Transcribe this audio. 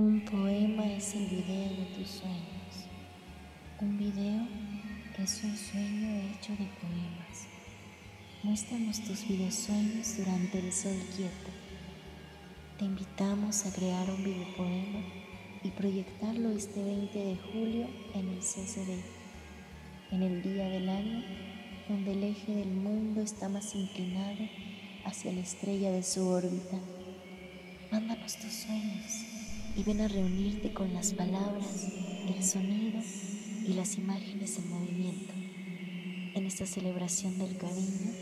Un poema es el video de tus sueños. Un video es un sueño hecho de poemas. Muéstranos tus videosueños durante el sol quieto. Te invitamos a crear un videopoema y proyectarlo este 20 de julio en el CCD, en el día del año donde el eje del mundo está más inclinado hacia la estrella de su órbita. Mándanos tus sueños y ven a reunirte con las palabras, el sonido y las imágenes en movimiento. En esta celebración del cariño